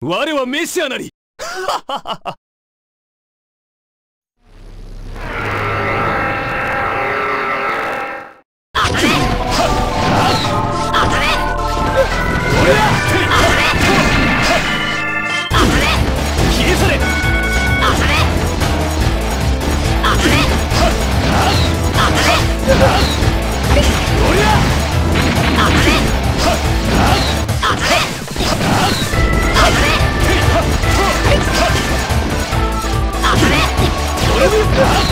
我はメシアなり。は